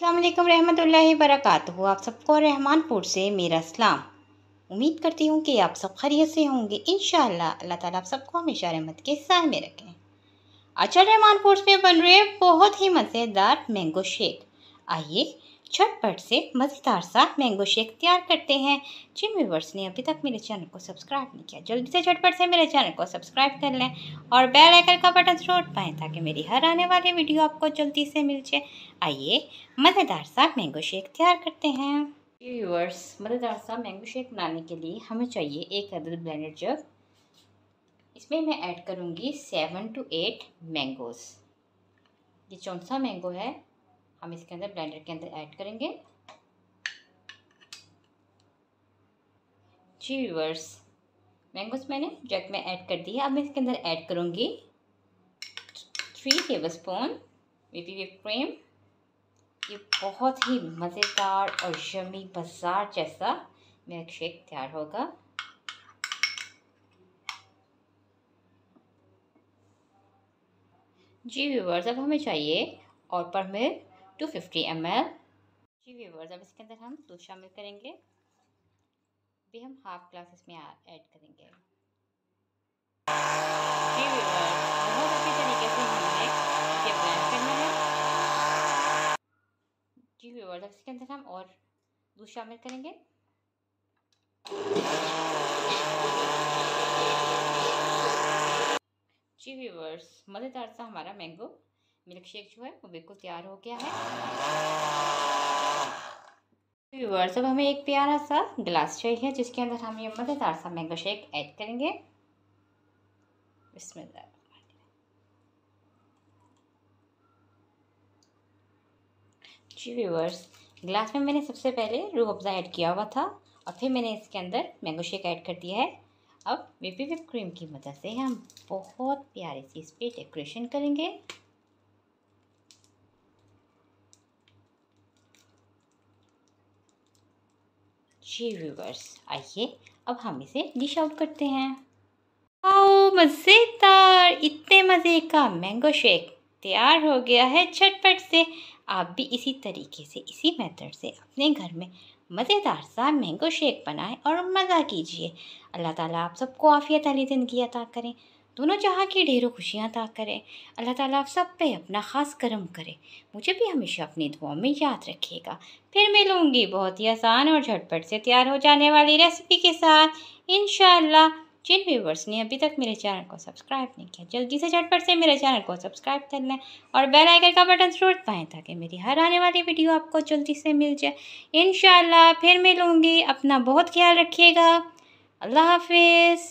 अल्लाम रहमतुल्लाहि वरकatuh आप सबको रहमानपुर से मेरा सलाम। उम्मीद करती हूँ कि आप सब खैरियत से होंगे। इन अल्लाह ताला आप सबको हमेशा रहमत के साय में रखें। अच्छा रहमानपुर में बन रहे बहुत ही मज़ेदार मैंगो शेक आइए झटपट से मज़ेदार सा मैंगो शेक तैयार करते हैं। जिन व्यूवर्स ने अभी तक मेरे चैनल को सब्सक्राइब नहीं किया, जल्दी से झटपट से मेरे चैनल को सब्सक्राइब कर लें और बेल आइकन का बटन ज़रूर पाएँ ताकि मेरी हर आने वाली वीडियो आपको जल्दी से मिल जाए। आइए, मज़ेदार सा मैंगो शेक तैयार करते हैं। व्यूवर्स मज़ेदार सा मैंगो शेक बनाने के लिए हमें चाहिए एक अदद ब्लेंडर जग इसमें मैं ऐड करूँगी सेवन टू एट मैंगोज़ ये चौंसा मैंगो है? हम इसके अंदर ब्लेंडर के अंदर ऐड करेंगे। जी व्यूवर्स मैंगोस मैंने जग में ऐड कर दी है। अब मैं इसके अंदर ऐड करूँगी थ्री टेबल स्पून वीपी विप क्रीम ये बहुत ही मज़ेदार और यमी बाज़ार जैसा मिल्क शेक तैयार होगा। जी व्यूवर्स अब हमें चाहिए और पर milk two fifty M L जी व्यूवर्स अब इसके अंदर हम दूध शामिल करेंगे। भी हम हाफ़ ग्लास इसमें ऐड करेंगे। जी व्यूवर्स अब इसके अंदर हम और दूध शामिल करेंगे। जी व्यूवर्स मज़ेदार सा हमारा मैंगो मिल्क शेक जो है वो बिल्कुल तैयार हो गया है। व्यूवर्स अब हमें एक प्यारा सा गिलास चाहिए, जिसके अंदर हम ये मज़ेदार सा मैंगो शेक ऐड करेंगे। बिस्मिल्लाह। जी व्यूवर्स गिलास में मैंने सबसे पहले रूह अफ़ज़ा ऐड किया हुआ था, और फिर मैंने इसके अंदर मैंगो शेक ऐड कर दिया है। अब विपी विप क्रीम की मदद से हम बहुत प्यारे सी इस पर डेकोरेशन करेंगे। जी व्यूवर्स आइए अब हम इसे डिश आउट करते हैं। आओ मज़ेदार, इतने मज़े का मैंगो शेक तैयार हो गया है झटपट से। आप भी इसी तरीके से, इसी मेथड से अपने घर में मज़ेदार सा मैंगो शेक बनाएँ और मज़ा कीजिए। अल्लाह ताला आप सबको आफ़ियत अली ज़िंदगी अता करें। दोनों जहाँ की ढेरों खुशियाँ अता करें। अल्लाह ताला आप सब पे अपना ख़ास करम करे। मुझे भी हमेशा अपनी दुआ में याद रखिएगा। फिर मिलूँगी बहुत ही आसान और झटपट से तैयार हो जाने वाली रेसिपी के साथ। इन जिन व्यूवर्स ने अभी तक मेरे चैनल को सब्सक्राइब नहीं किया, जल्दी से झटपट से मेरे चैनल को सब्सक्राइब कर लें और बेल आइकन का बटन ज़रूर पाएँ ताकि मेरी हर आने वाली वीडियो आपको जल्दी से मिल जाए। इन फिर मिलूँगी। अपना बहुत ख्याल रखिएगा। अल्लाह हाफिज़।